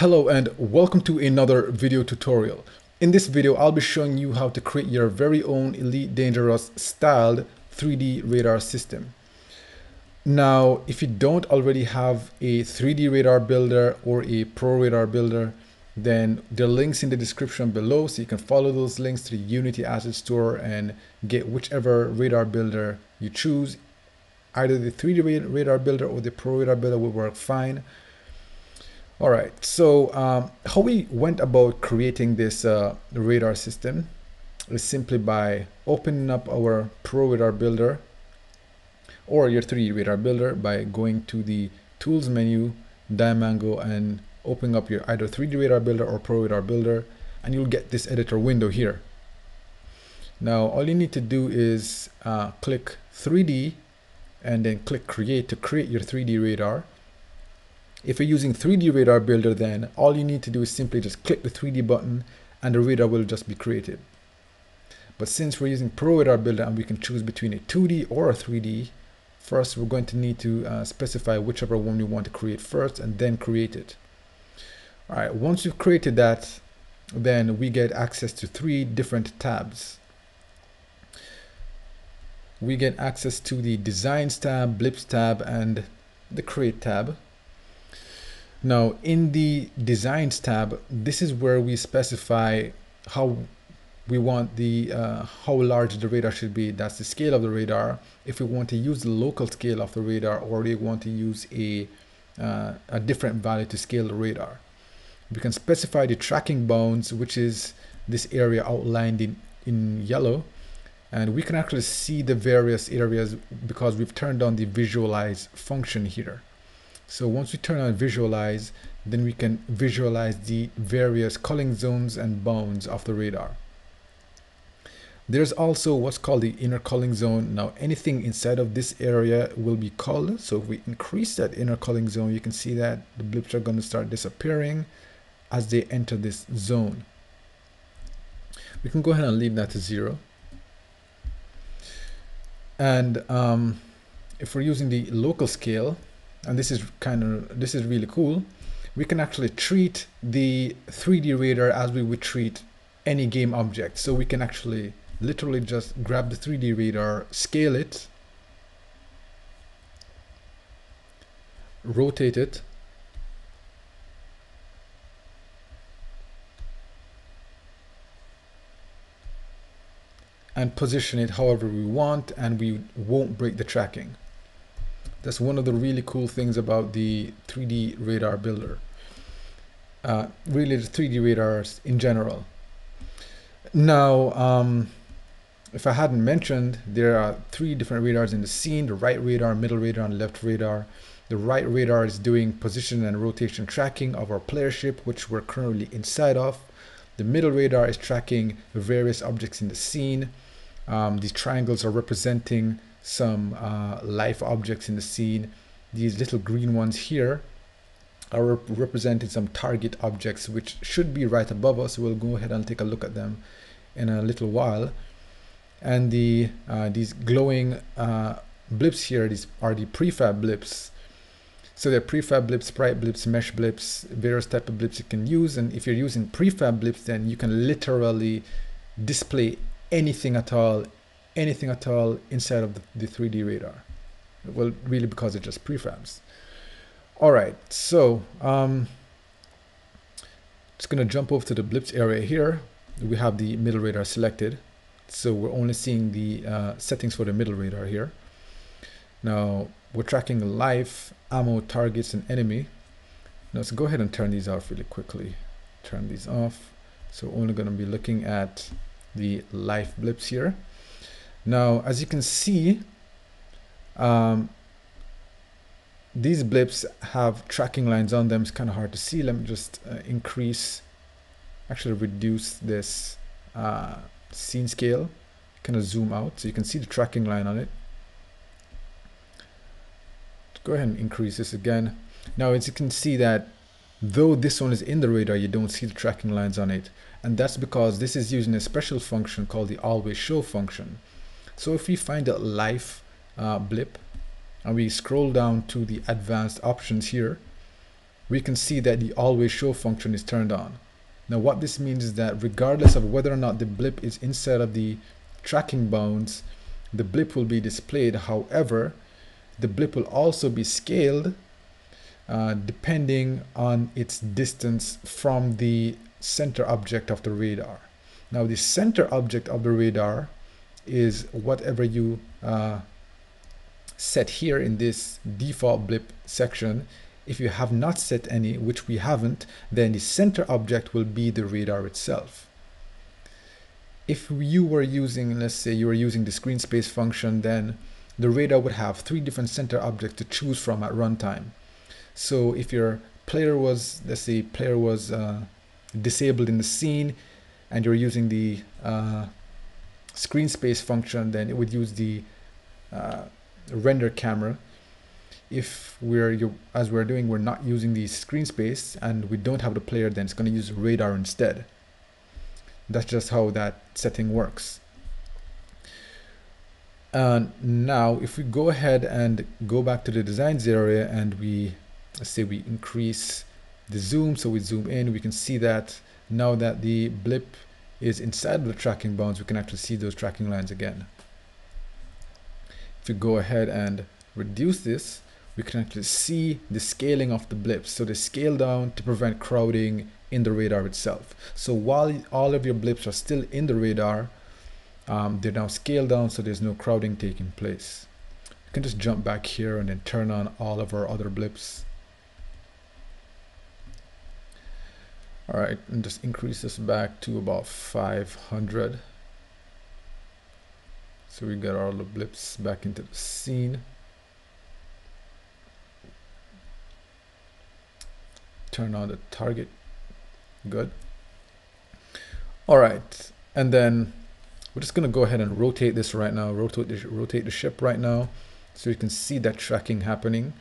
Hello and welcome to another video tutorial. In this video, I'll be showing you how to create your very own Elite Dangerous styled 3D radar system. Now, if you don't already have a 3D radar builder or a Pro radar builder, then there are links in the description below so you can follow those links to the Unity Asset Store and get whichever radar builder you choose. Either the 3D radar builder or the Pro radar builder will work fine. All right, so um, how we went about creating this uh, radar system is simply by opening up our Pro Radar Builder or your 3D Radar Builder by going to the Tools menu, DaiMangou, and opening up your either 3D Radar Builder or Pro Radar Builder, and you'll get this editor window here. Now, all you need to do is uh, click 3D and then click Create to create your 3D radar. If you're using 3D Radar Builder then all you need to do is simply just click the 3D button and the radar will just be created. But since we're using Pro Radar Builder and we can choose between a 2D or a 3D, first we're going to need to uh, specify whichever one we want to create first and then create it. Alright, once you've created that, then we get access to three different tabs. We get access to the Designs tab, Blips tab, and the Create tab. Now in the designs tab, this is where we specify how we want the uh, how large the radar should be. That's the scale of the radar. If we want to use the local scale of the radar or we want to use a, uh, a different value to scale the radar. We can specify the tracking bounds, which is this area outlined in, in yellow. And we can actually see the various areas because we've turned on the visualize function here. So once we turn on visualize, then we can visualize the various culling zones and bounds of the radar. There's also what's called the inner culling zone. Now anything inside of this area will be culled. So if we increase that inner culling zone, you can see that the blips are going to start disappearing as they enter this zone. We can go ahead and leave that to zero. And um, if we're using the local scale, and this is kind of this is really cool we can actually treat the 3d radar as we would treat any game object. So we can actually literally just grab the 3d radar scale it rotate it and position it however we want and we won't break the tracking that's one of the really cool things about the 3D radar builder. Uh, really the 3D radars in general. Now, um, if I hadn't mentioned, there are three different radars in the scene, the right radar, middle radar, and left radar. The right radar is doing position and rotation tracking of our player ship, which we're currently inside of. The middle radar is tracking the various objects in the scene. Um, these triangles are representing some uh, life objects in the scene. These little green ones here are rep representing some target objects which should be right above us. We'll go ahead and take a look at them in a little while. And the uh, these glowing uh, blips here these are the prefab blips. So they're prefab blips, sprite blips, mesh blips, various type of blips you can use. And if you're using prefab blips, then you can literally display anything at all anything at all inside of the, the 3D radar. Well, really because it's just prefabs. All right, so um, just gonna jump over to the blips area here. We have the middle radar selected. So we're only seeing the uh, settings for the middle radar here. Now we're tracking life, ammo, targets, and enemy. Now let's go ahead and turn these off really quickly. Turn these off. So we're only gonna be looking at the life blips here. Now, as you can see, um, these blips have tracking lines on them. It's kind of hard to see. Let me just uh, increase, actually reduce this uh, scene scale, kind of zoom out so you can see the tracking line on it. Go ahead and increase this again. Now, as you can see that though this one is in the radar, you don't see the tracking lines on it. And that's because this is using a special function called the always show function. So if we find a life uh, blip and we scroll down to the advanced options here, we can see that the always show function is turned on. Now what this means is that regardless of whether or not the blip is inside of the tracking bounds, the blip will be displayed. However, the blip will also be scaled uh, depending on its distance from the center object of the radar. Now the center object of the radar is whatever you uh, set here in this default blip section. If you have not set any, which we haven't, then the center object will be the radar itself. If you were using, let's say you were using the screen space function, then the radar would have three different center objects to choose from at runtime. So if your player was, let's say player was uh, disabled in the scene and you're using the uh, screen space function, then it would use the uh, render camera. If we're, you, as we're doing, we're not using the screen space and we don't have the player, then it's going to use radar instead. That's just how that setting works. And now if we go ahead and go back to the designs area and we say we increase the zoom so we zoom in we can see that now that the blip is inside the tracking bounds we can actually see those tracking lines again if we go ahead and reduce this we can actually see the scaling of the blips so they scale down to prevent crowding in the radar itself so while all of your blips are still in the radar um, they're now scaled down so there's no crowding taking place. You can just jump back here and then turn on all of our other blips. All right, and just increase this back to about 500. So we got all the blips back into the scene. Turn on the target. Good. All right, and then we're just to go ahead and rotate this right now, rotate the, rotate the ship right now, so you can see that tracking happening.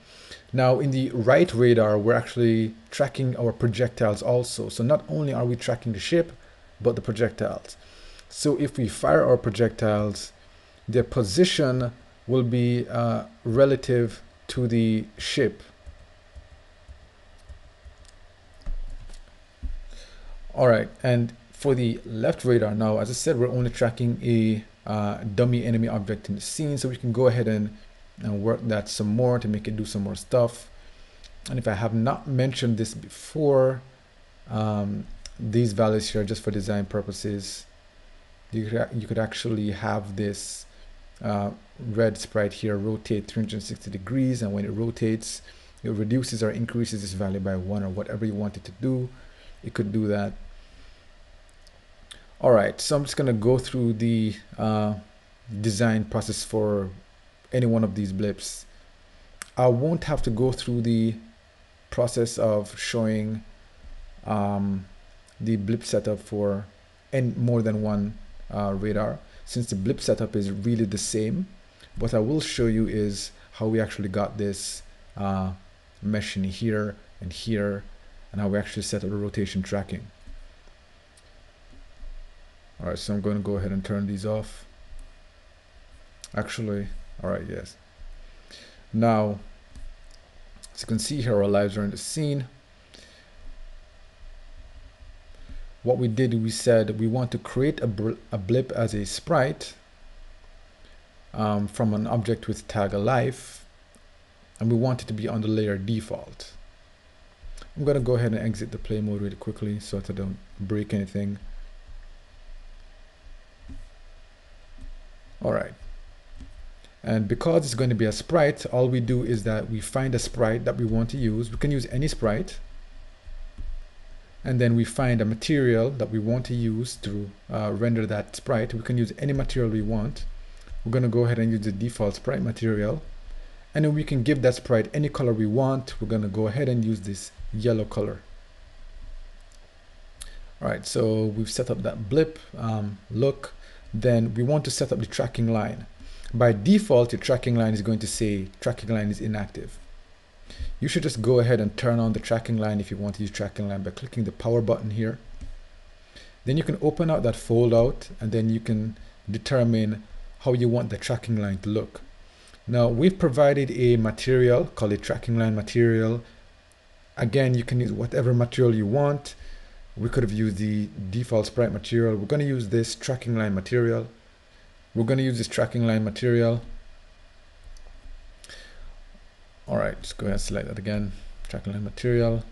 Now in the right radar, we're actually tracking our projectiles also. So not only are we tracking the ship, but the projectiles. So if we fire our projectiles, their position will be uh, relative to the ship. All right, and for the left radar now, as I said, we're only tracking a uh, dummy enemy object in the scene. So we can go ahead and, and work that some more to make it do some more stuff. And if I have not mentioned this before, um, these values here just for design purposes, you could, you could actually have this uh, red sprite here rotate 360 degrees and when it rotates it reduces or increases this value by one or whatever you want it to do. It could do that. All right, so I'm just gonna go through the uh, design process for any one of these blips. I won't have to go through the process of showing um, the blip setup for and more than one uh, radar since the blip setup is really the same. What I will show you is how we actually got this uh, mesh in here and here and how we actually set up the rotation tracking. All right, so I'm going to go ahead and turn these off. Actually, all right, yes. Now, as you can see here, our lives are in the scene. What we did, we said we want to create a, a blip as a sprite um, from an object with tag alive, and we want it to be on the layer default. I'm going to go ahead and exit the play mode really quickly so that I don't break anything. All right. And because it's going to be a sprite, all we do is that we find a sprite that we want to use. We can use any sprite. And then we find a material that we want to use to uh, render that sprite. We can use any material we want. We're going to go ahead and use the default sprite material. And then we can give that sprite any color we want. We're going to go ahead and use this yellow color. All right, so we've set up that blip um, look then we want to set up the tracking line. By default, your tracking line is going to say tracking line is inactive. You should just go ahead and turn on the tracking line if you want to use tracking line by clicking the power button here. Then you can open out that fold out and then you can determine how you want the tracking line to look. Now we've provided a material called a tracking line material again you can use whatever material you want we could have used the default sprite material we're going to use this tracking line material we're going to use this tracking line material. All right let's go ahead and select that again tracking line material.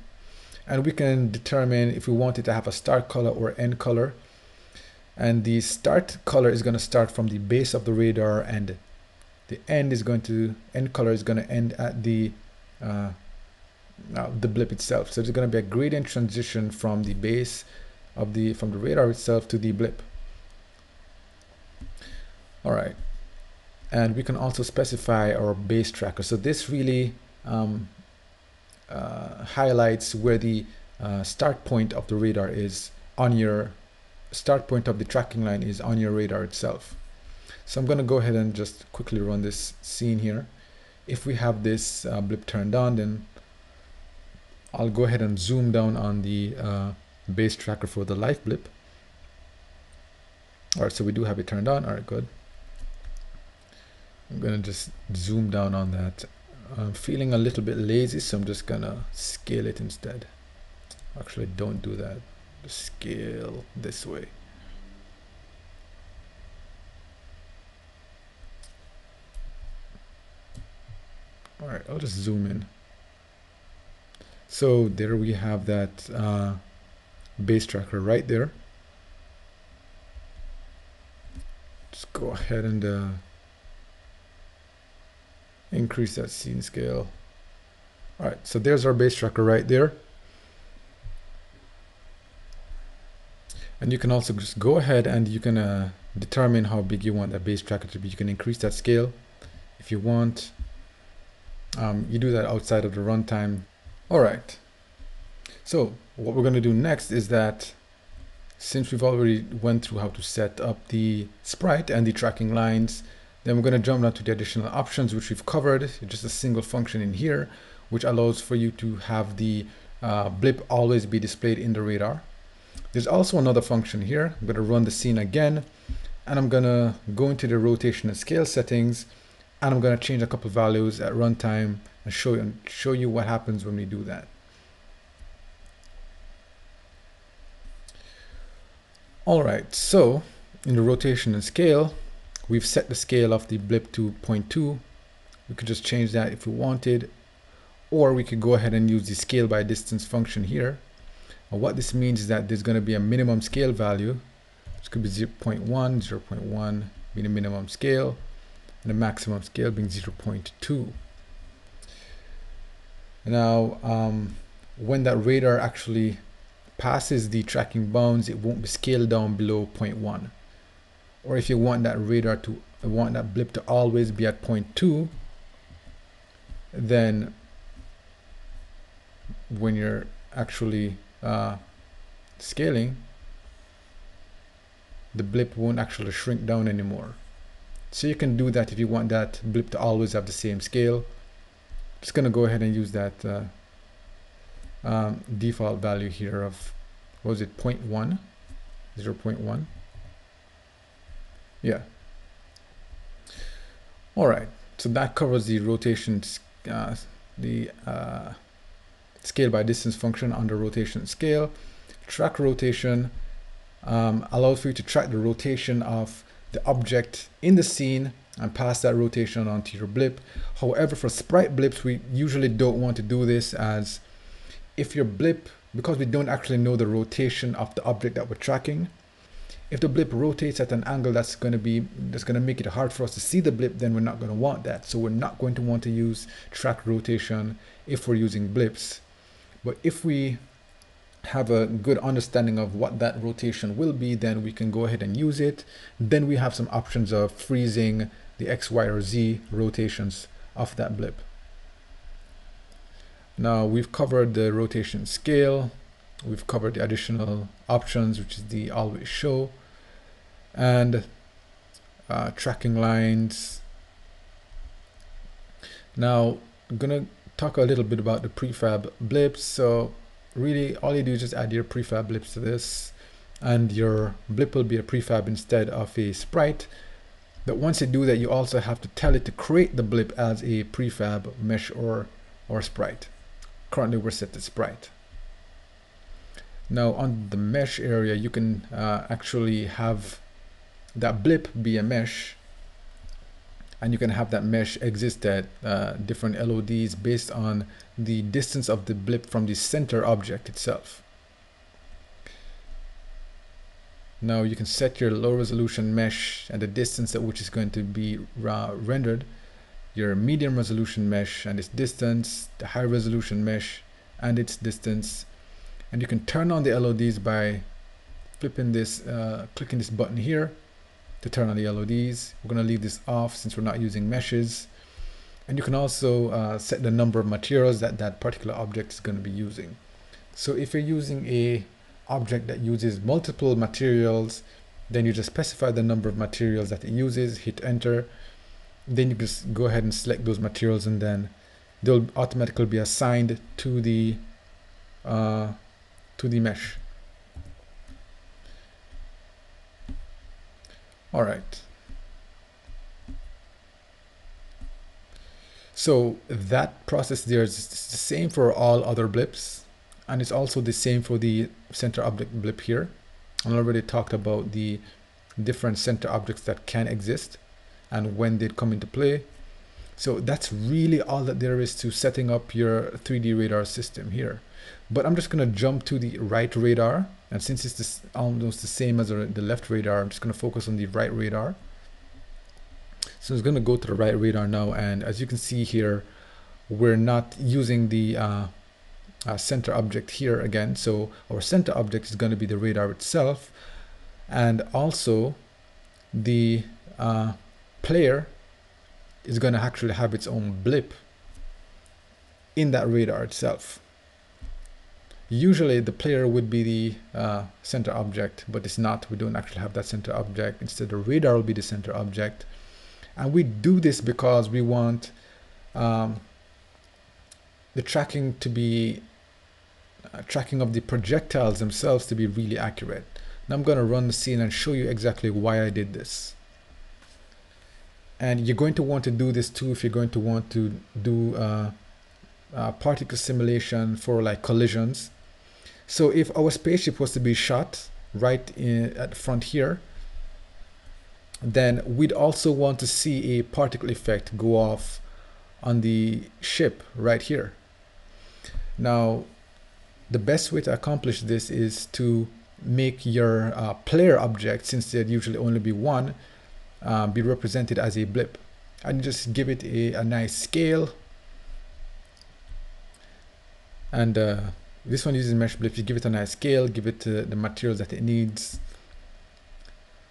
And we can determine if we want it to have a start color or end color. And the start color is going to start from the base of the radar and the end is going to end color is going to end at the uh, uh, the blip itself. So there's going to be a gradient transition from the base of the from the radar itself to the blip all right. And we can also specify our base tracker. So this really um, uh, highlights where the uh, start point of the radar is on your start point of the tracking line is on your radar itself. So I'm going to go ahead and just quickly run this scene here. If we have this uh, blip turned on then I'll go ahead and zoom down on the uh, base tracker for the live blip. All right so we do have it turned on. All right good I'm gonna just zoom down on that. I'm feeling a little bit lazy, so I'm just gonna scale it instead. Actually, don't do that. Just scale this way. All right, I'll just zoom in. So there we have that uh, base tracker right there. Just go ahead and uh, increase that scene scale. All right, so there's our base tracker right there. And you can also just go ahead and you can uh, determine how big you want that base tracker to be. You can increase that scale if you want. Um, you do that outside of the runtime. All right. So what we're going to do next is that since we've already went through how to set up the sprite and the tracking lines then we're going to jump now to the additional options, which we've covered. just a single function in here, which allows for you to have the uh, blip always be displayed in the radar. There's also another function here. I'm going to run the scene again, and I'm going to go into the rotation and scale settings, and I'm going to change a couple values at runtime and show you, show you what happens when we do that. All right, so in the rotation and scale, We've set the scale of the blip to 0.2. We could just change that if we wanted, or we could go ahead and use the scale by distance function here. And what this means is that there's going to be a minimum scale value. This could be 0 0.1, 0 0.1 being the minimum scale, and the maximum scale being 0 0.2. Now, um, when that radar actually passes the tracking bounds, it won't be scaled down below 0.1 or if you want that radar to want that blip to always be at point two then when you're actually uh, scaling the blip won't actually shrink down anymore. So you can do that if you want that blip to always have the same scale. Just gonna go ahead and use that uh, um, default value here of was it 0.1 0 0.1 yeah. All right. So that covers the rotation, uh, the uh, scale by distance function under rotation scale. Track rotation um, allows for you to track the rotation of the object in the scene and pass that rotation onto your blip. However, for sprite blips, we usually don't want to do this as if your blip, because we don't actually know the rotation of the object that we're tracking, if the blip rotates at an angle that's going to be that's going to make it hard for us to see the blip then we're not going to want that. So we're not going to want to use track rotation if we're using blips. But if we have a good understanding of what that rotation will be then we can go ahead and use it. Then we have some options of freezing the x y or z rotations of that blip. Now we've covered the rotation scale we've covered the additional options which is the always show and uh, tracking lines. Now I'm gonna talk a little bit about the prefab blips. So really all you do is just add your prefab blips to this and your blip will be a prefab instead of a sprite. But once you do that you also have to tell it to create the blip as a prefab mesh or or sprite. Currently we're set to sprite. Now on the mesh area, you can uh, actually have that blip be a mesh and you can have that mesh exist at uh, different LODs based on the distance of the blip from the center object itself. Now you can set your low resolution mesh and the distance at which is going to be uh, rendered, your medium resolution mesh and its distance, the high resolution mesh and its distance, and you can turn on the LODs by flipping this, uh, clicking this button here to turn on the LODs. We're going to leave this off since we're not using meshes. And you can also uh, set the number of materials that that particular object is going to be using. So if you're using a object that uses multiple materials, then you just specify the number of materials that it uses, hit enter. Then you just go ahead and select those materials and then they'll automatically be assigned to the uh, to the mesh. All right. So that process there is the same for all other blips and it's also the same for the center object blip here. I already talked about the different center objects that can exist and when they come into play. So that's really all that there is to setting up your 3D radar system here. But I'm just going to jump to the right radar. And since it's this, almost the same as the left radar, I'm just going to focus on the right radar. So I'm going to go to the right radar now. And as you can see here, we're not using the uh, uh, center object here again. So our center object is going to be the radar itself. And also the uh, player is going to actually have its own blip in that radar itself. Usually the player would be the uh, center object, but it's not. We don't actually have that center object. Instead, the radar will be the center object. And we do this because we want um, the tracking to be uh, tracking of the projectiles themselves to be really accurate. Now I'm going to run the scene and show you exactly why I did this. And you're going to want to do this too if you're going to want to do uh, uh, particle simulation for like collisions so if our spaceship was to be shot right in, at the front here, then we'd also want to see a particle effect go off on the ship right here. Now, the best way to accomplish this is to make your uh, player object, since there'd usually only be one, uh, be represented as a blip. And just give it a, a nice scale. And uh, this one uses mesh blip. You give it a nice scale, give it uh, the materials that it needs.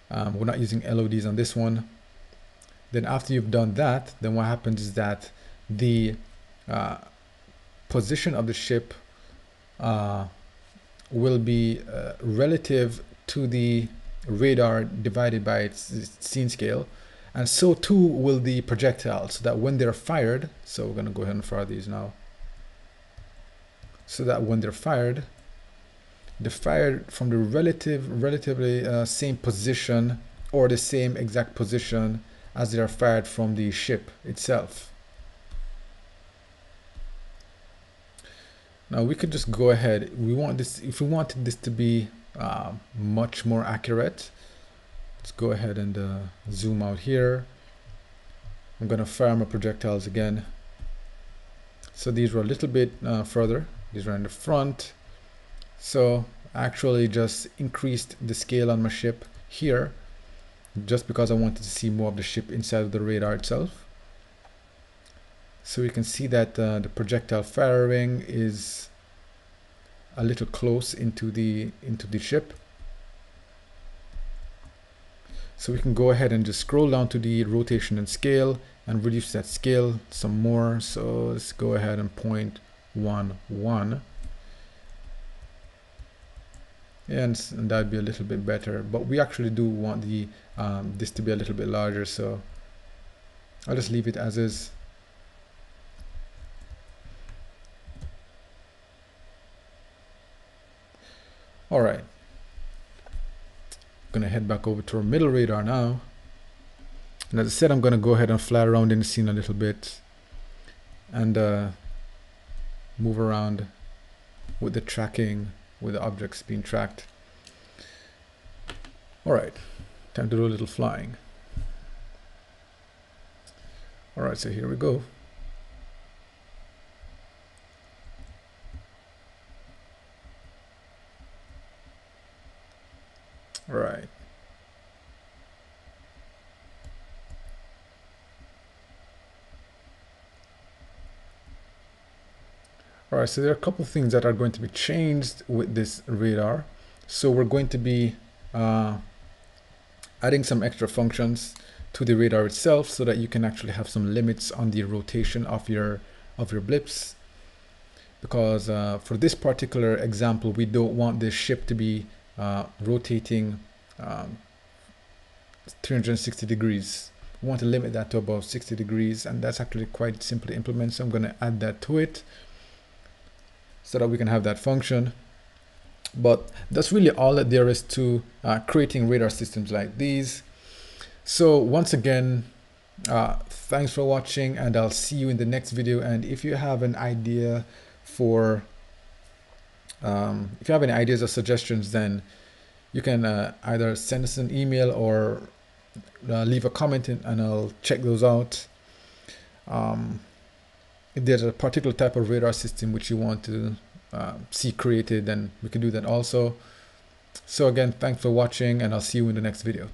Um, we're not using LODs on this one. Then after you've done that, then what happens is that the uh, position of the ship uh, will be uh, relative to the radar divided by its, scene scale. And so too will the projectile, so that when they're fired, so we're gonna go ahead and fire these now so that when they're fired, they're fired from the relative, relatively uh, same position or the same exact position as they are fired from the ship itself. Now we could just go ahead. We want this if we wanted this to be uh, much more accurate. Let's go ahead and uh, zoom out here. I'm gonna fire my projectiles again. So these were a little bit uh, further these in the front. So actually just increased the scale on my ship here just because I wanted to see more of the ship inside of the radar itself. So we can see that uh, the projectile firing is a little close into the into the ship. So we can go ahead and just scroll down to the rotation and scale and reduce that scale some more. So let's go ahead and point 1, 1. And, and that'd be a little bit better. But we actually do want the um, this to be a little bit larger, so I'll just leave it as is. All right. I'm gonna head back over to our middle radar now. And as I said, I'm gonna go ahead and fly around in the scene a little bit. And uh, move around with the tracking, with the objects being tracked. All right, time to do a little flying. All right, so here we go. All right. All right, so there are a couple of things that are going to be changed with this radar. So we're going to be uh, adding some extra functions to the radar itself so that you can actually have some limits on the rotation of your of your blips. Because uh, for this particular example we don't want this ship to be uh, rotating um, 360 degrees. We want to limit that to about 60 degrees and that's actually quite simple to implement so I'm going to add that to it so that we can have that function. But that's really all that there is to uh, creating radar systems like these. So once again uh, thanks for watching and I'll see you in the next video. And if you have an idea for um, if you have any ideas or suggestions then you can uh, either send us an email or uh, leave a comment and I'll check those out. Um, if there's a particular type of radar system which you want to uh, see created then we can do that also. So again thanks for watching and I'll see you in the next video